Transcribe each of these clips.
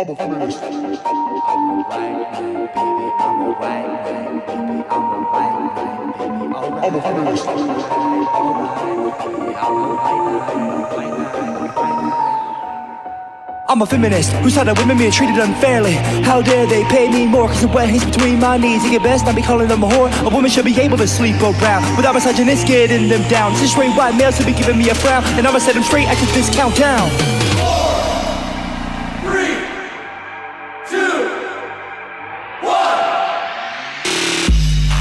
I'm a feminist. I'm a white man, baby. I'm a white man, baby. I'm a white man, baby. Alright. I'm a feminist. I'm a feminist who saw that women being treated unfairly. How dare they pay me more cause the wet hangs between my knees. It get best not be calling them a whore. A woman should be able to sleep around without misogynists getting them down. Since straight white males should be giving me a frown, and I'ma set them straight at this countdown.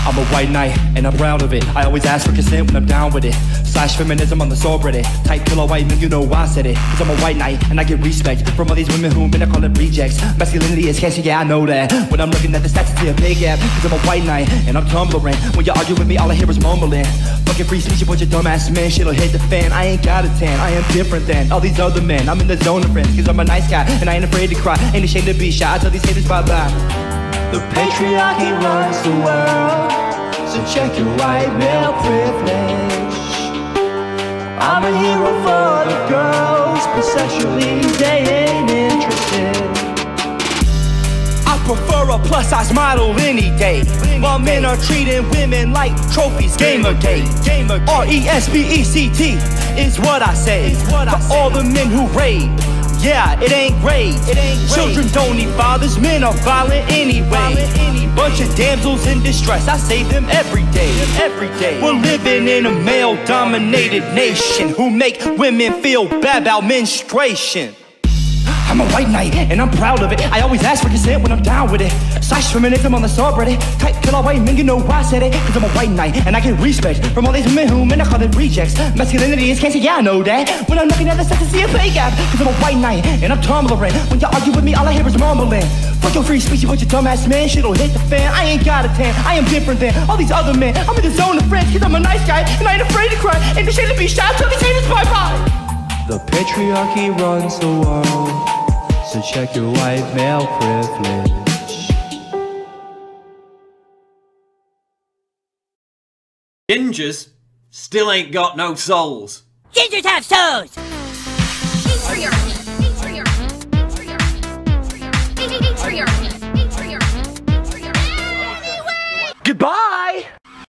I'm a white knight, and I'm proud of it. I always ask for consent when I'm down with it. Slash feminism on the subreddit. Type pillow white man, you know why I said it. Cause I'm a white knight, and I get respect from all these women who men I call rejects. Masculinity is cancer, yeah, I know that. When I'm looking at the stats, I see a big gap. Cause I'm a white knight, and I'm tumbling. When you argue with me, all I hear is mumbling. Fucking free speech, you bunch of dumbass men. Shit'll hit the fan. I ain't got a tan, I am different than all these other men. I'm in the zone of friends, cause I'm a nice guy, and I ain't afraid to cry. Ain't ashamed to be shy. I tell these haters bye bye. The patriarchy runs the world. So check your white male privilege. I'm a hero for the girls, but sexually they ain't interested. I prefer a plus size model any day. While men are treating women like trophies, gamer Gamergate. R E S P E C T is what I say. To all the men who rape. Yeah, it ain't great. It ain't Children don't need fathers, men are violent anyway. Bunch of damsels in distress, I save them every day. Every day. We're living in a male dominated nation who make women feel bad about menstruation. I'm a white knight, and I'm proud of it. I always ask for consent when I'm down with it. Slash feminism on the subreddit. Type kill all white men, you know why I said it. Cause I'm a white knight, and I get respect from all these men who men I call them rejects. Masculinity is cancer, yeah, I know that. When I'm looking at the sex, I see a pay gap. Cause I'm a white knight, and I'm tumbling. When y'all argue with me, all I hear is mumbling. Fuck your free speech, you bunch of dumbass men. Shit'll hit the fan. I ain't got a tan, I am different than all these other men. I'm in the zone of friends, cause I'm a nice guy, and I ain't afraid to cry. Ain't ashamed to be shy, tell these haters bye bye. The patriarchy runs the world. So check your white male privilege. Gingers still ain't got no souls. Gingers have souls! Patriarchy. Patriarchy. Patriarchy. Patriarchy. Patriarchy. Patriarchy. Goodbye!